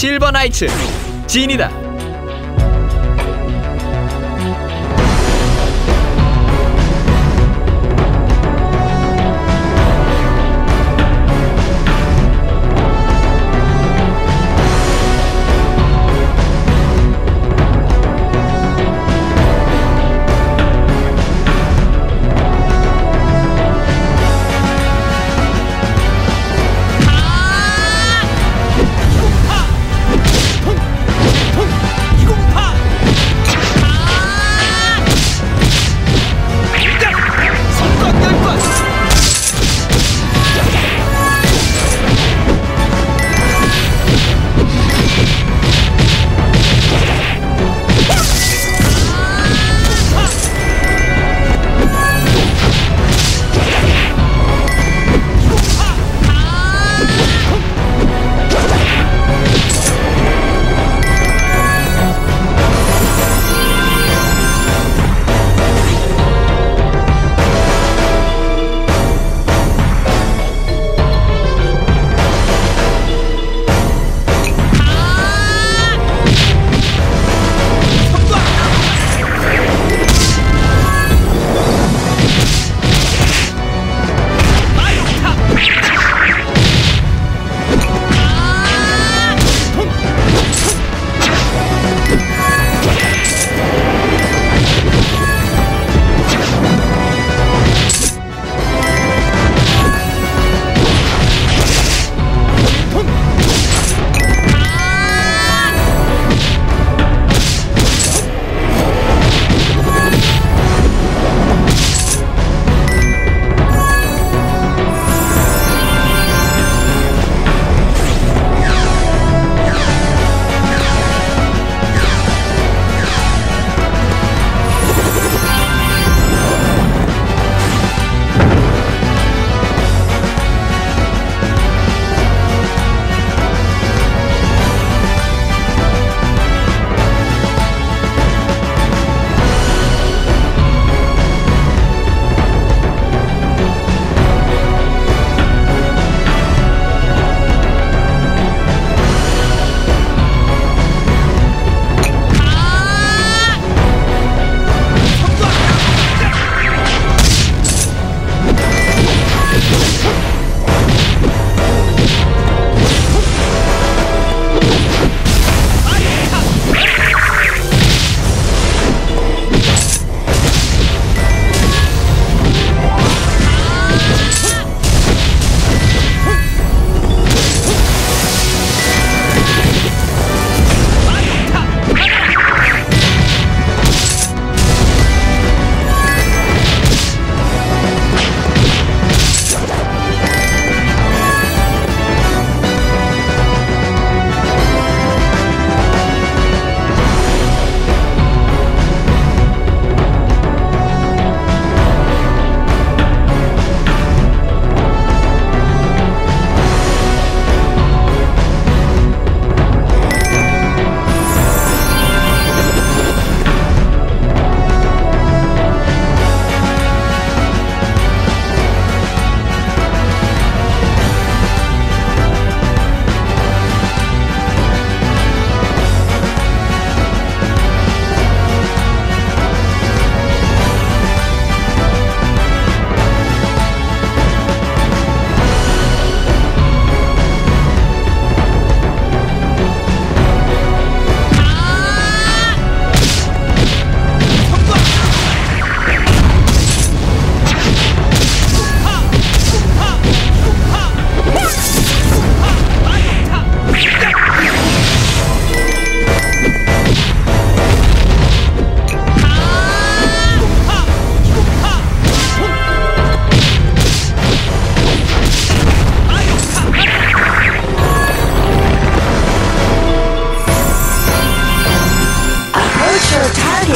실버 나이츠 진이다.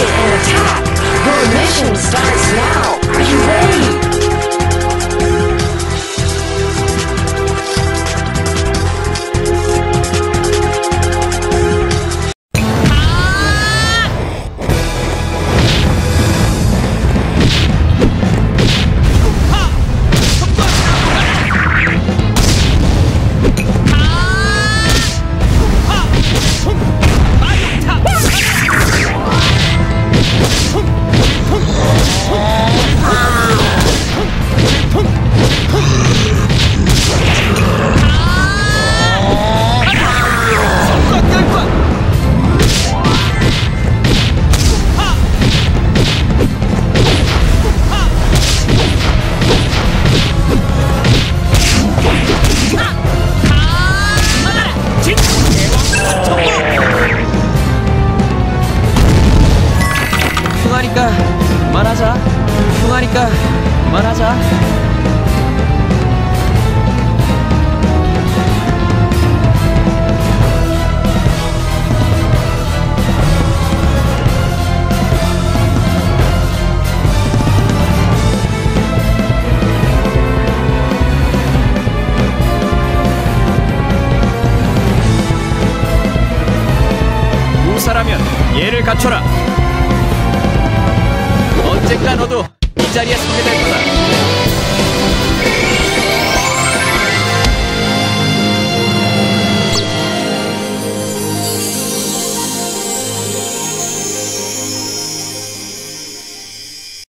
and attack! Your mission starts now! Are you ready? 통하니까 말하자 통하니까 말하자 사라면 예를 갖춰라. 아, 너도 이 자리에 서게 될 거다.